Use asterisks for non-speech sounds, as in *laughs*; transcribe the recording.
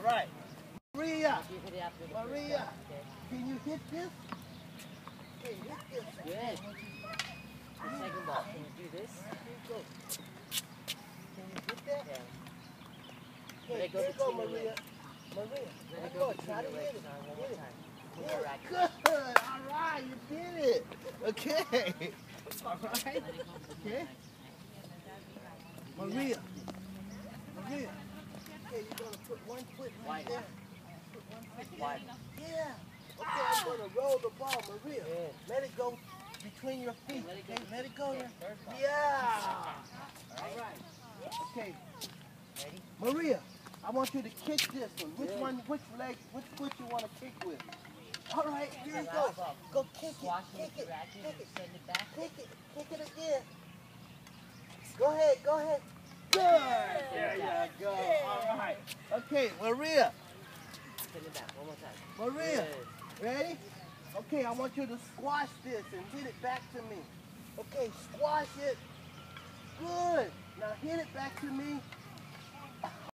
All right. Maria, You hit it after the first Maria, can you hit this? Okay, hit this. Good. The second ball. Can you do this? Go. Can you hit that? Yeah. Okay, Let it go go, Maria. Maria, Let it go. go Try to hit it. One more time. Yeah. Good. All right, you did it. Okay. *laughs* All right. Okay. Maria. Okay, you're gonna put one foot right there. Put one foot Wide. Yeah. Okay, I'm gonna roll the ball, Maria. Let it go between your feet. Let it go Okay, let it go Yeah, there. Yeah. All right. Okay, Ready? Maria, I want you to kick this one. Which one, which leg, which foot you want to kick with? All right, here you go. Go kick it, kick it, kick it, send it back. kick it, kick it again. Go ahead, go ahead. Good. There you go. All right. Okay, Maria, Send it back. One more time. Maria, Good. ready? Okay, I want you to squash this and hit it back to me. Okay, squash it. Good. Now hit it back to me